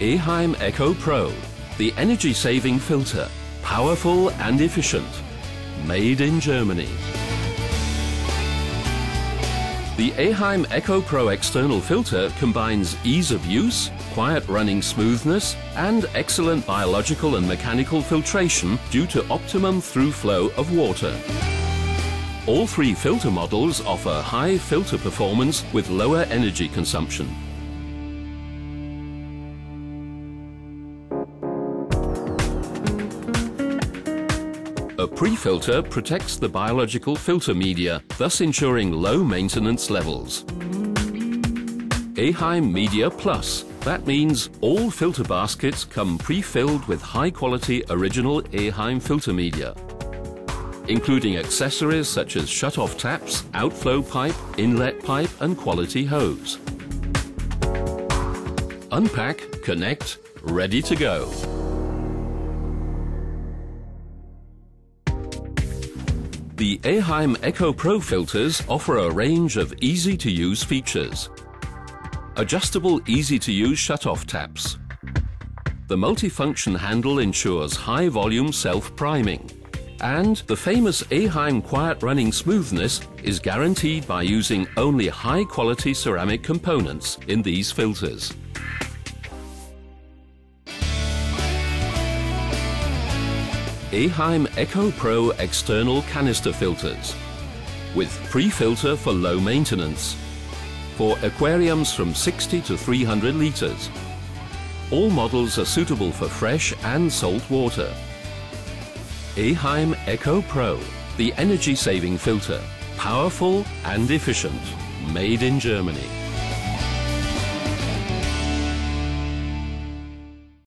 Eheim ecco pro, the energy-saving filter, powerful and efficient, made in Germany. The Eheim ecco pro external filter combines ease of use, quiet running smoothness and excellent biological and mechanical filtration due to optimum through flow of water. All three filter models offer high filter performance with lower energy consumption. A pre-filter protects the biological filter media, thus ensuring low maintenance levels. Eheim Media Plus. That means all filter baskets come pre-filled with high-quality original Eheim filter media, including accessories such as shut-off taps, outflow pipe, inlet pipe and quality hose. Unpack, connect, ready to go. The Eheim ecco pro filters offer a range of easy-to-use features. Adjustable easy-to-use shut-off taps. The multifunction handle ensures high-volume self-priming. And the famous Eheim quiet running smoothness is guaranteed by using only high-quality ceramic components in these filters. Eheim ecco pro external canister filters with pre-filter for low maintenance for aquariums from 60 to 300 litres. All models are suitable for fresh and salt water. Eheim ecco pro, the energy-saving filter, powerful and efficient, made in Germany.